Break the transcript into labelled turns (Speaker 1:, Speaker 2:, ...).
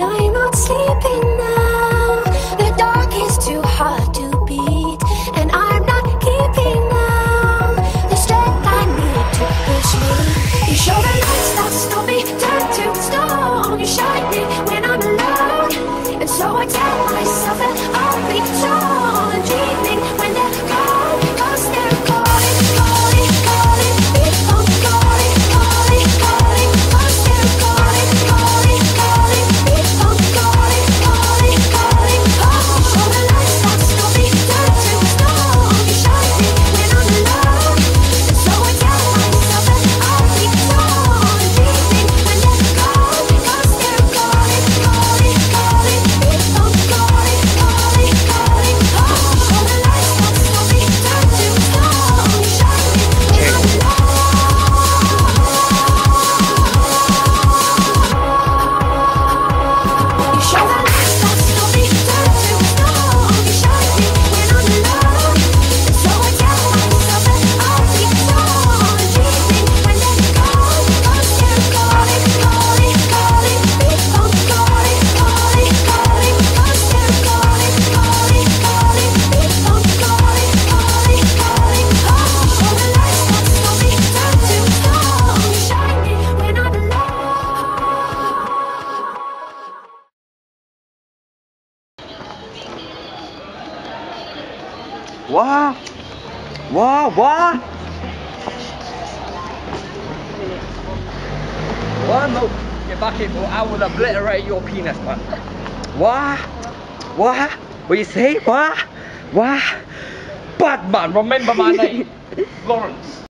Speaker 1: and I'm not sleeping now. The dark is too hard to beat, and I'm not keeping now the strength I need to push me. You show the lights that stop me, turn to stone. You shine me when I.
Speaker 2: What? What? What? What? No. Get back bro. I will obliterate your penis, man. What? What? What you say? What? What? Batman, remember my name. Florence.